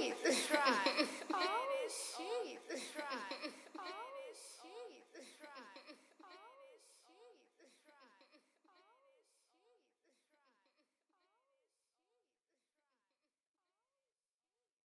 Let's Try.